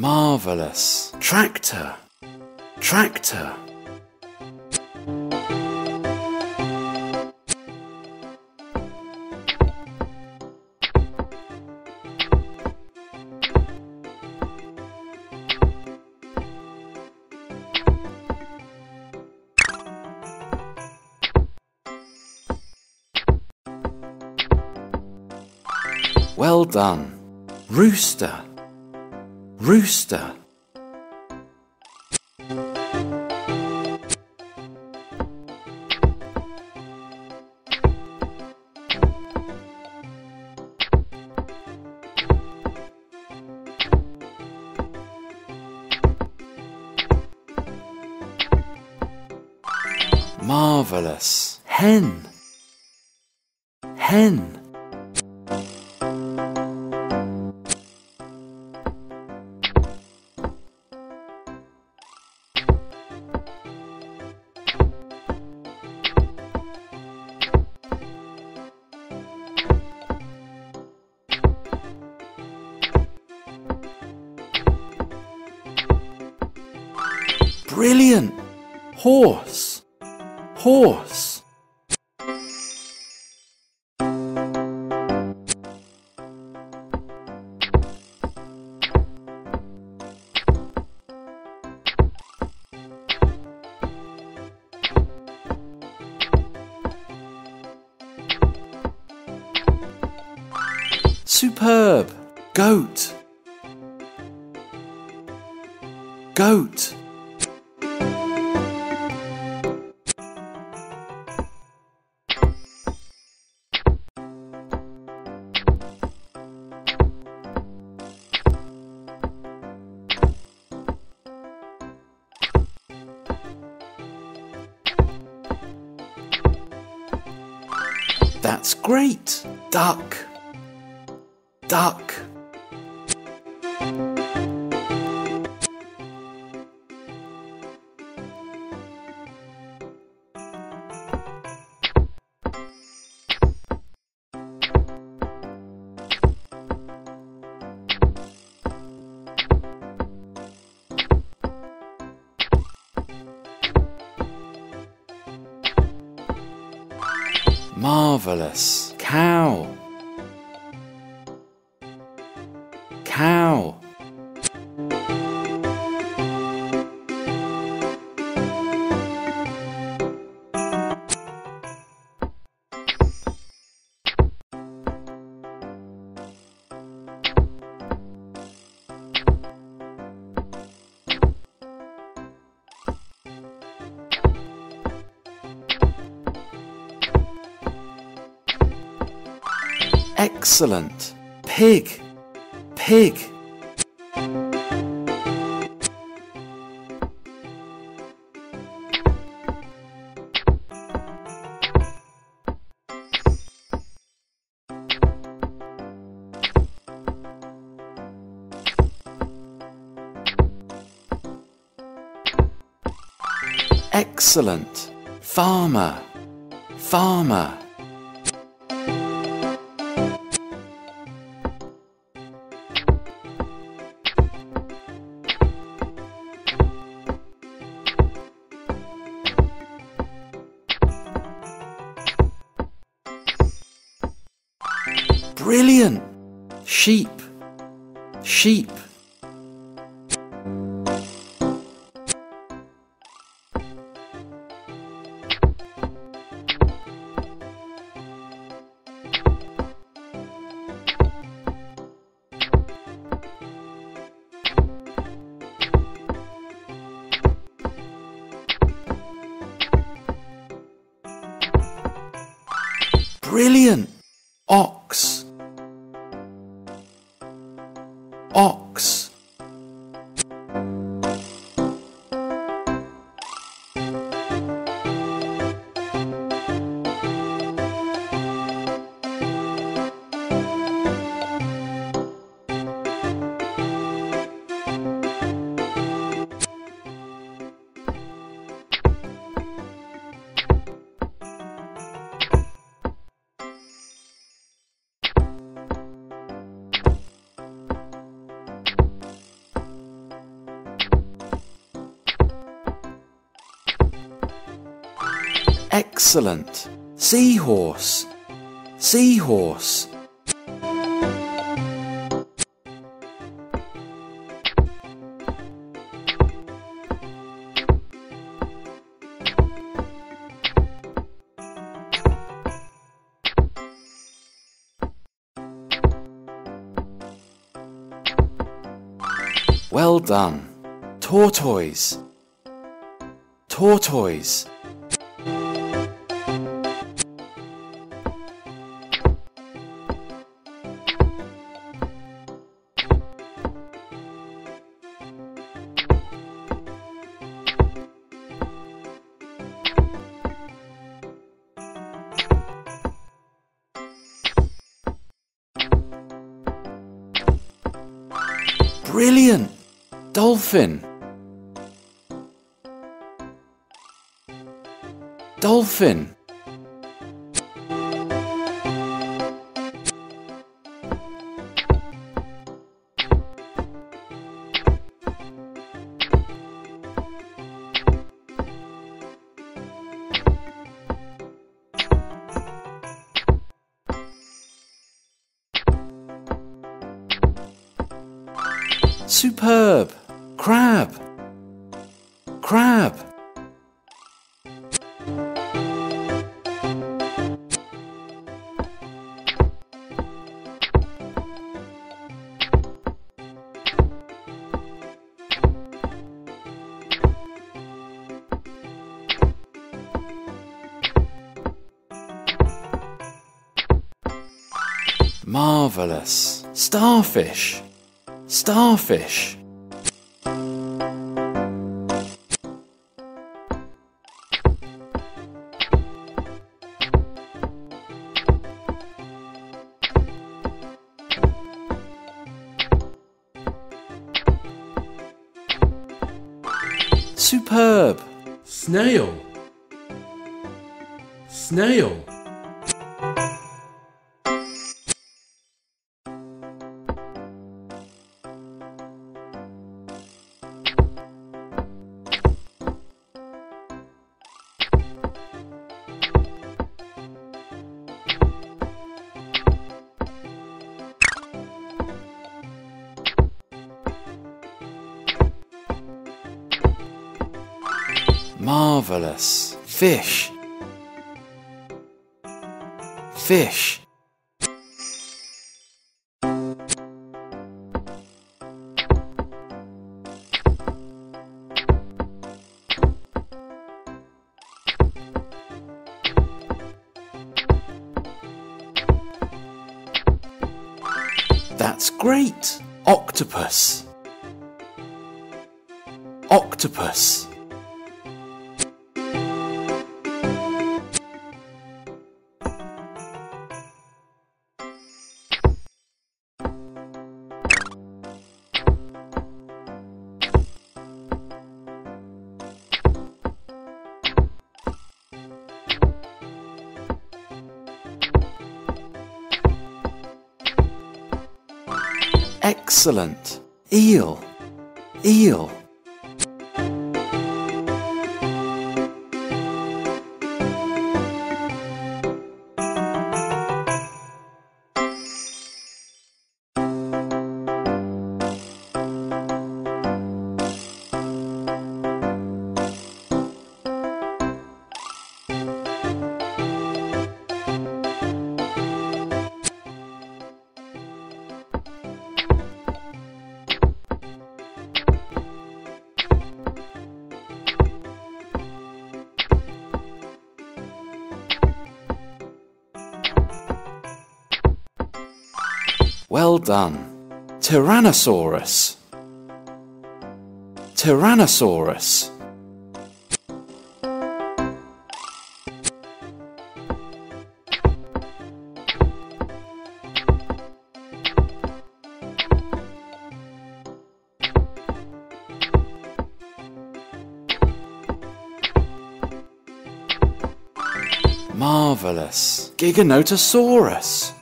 Marvelous. Tractor. Tractor. Well done. Rooster. Rooster. Marvelous. Hen. Hen. Goat! Goat! That's great! Duck! Duck! Marvelous. Cow. Cow. Excellent. Pig. Pig. Excellent. Farmer. Farmer. Brilliant! Sheep. Sheep. Brilliant! Excellent. Seahorse. Seahorse. Well done. Tortoise. Tortoise. Brilliant! Dolphin! Dolphin! Marvelous! Starfish! Starfish! Superb! Snail. Snail. Marvelous! Fish! Fish! That's great! Octopus! Octopus! Excellent. Eel. Eel. Done. Tyrannosaurus. Tyrannosaurus. Marvelous. Giganotosaurus.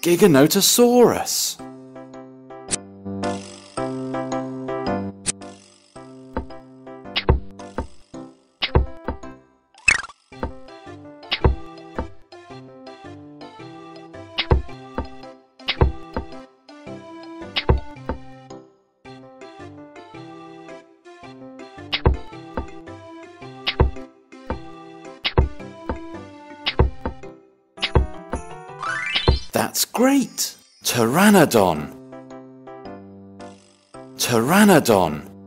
Giganotosaurus. Great. Pteranodon. Pteranodon.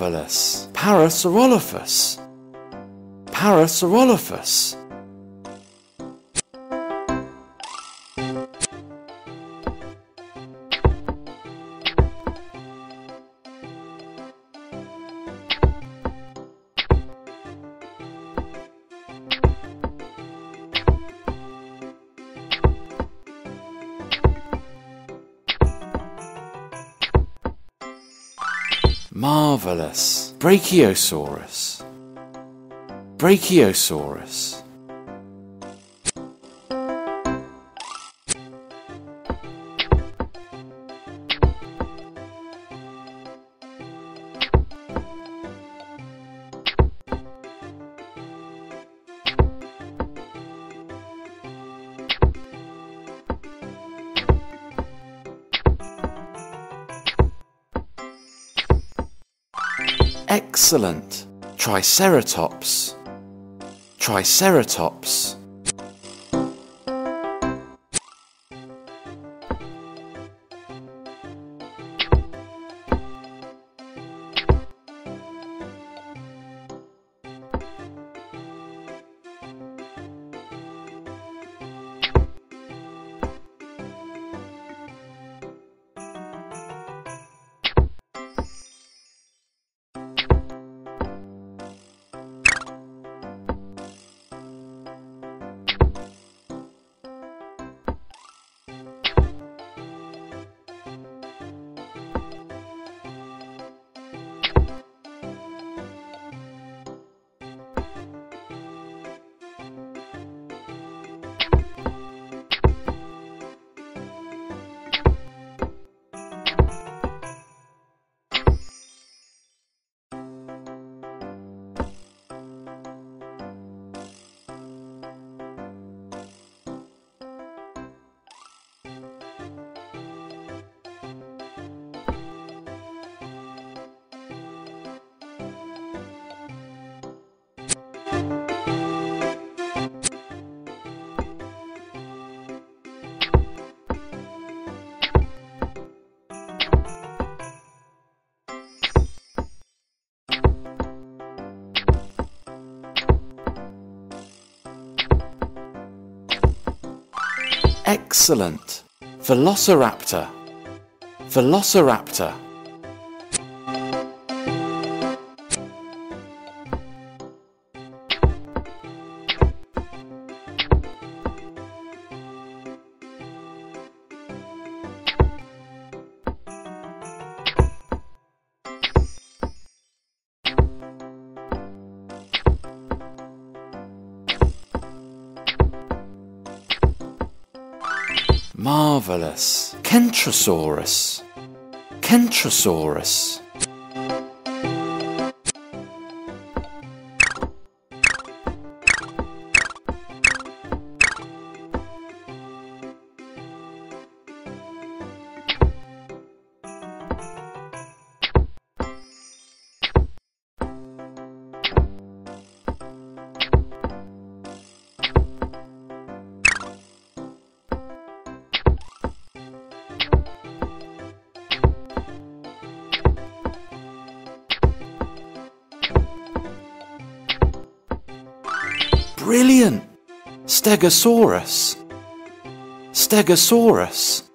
Marvelous. Parasaurolophus. Parasaurolophus. Marvelous. Brachiosaurus. Brachiosaurus. Excellent. Triceratops. Triceratops. Excellent. Velociraptor. Velociraptor. Marvelous. Kentrosaurus. Kentrosaurus. Stegosaurus. Stegosaurus.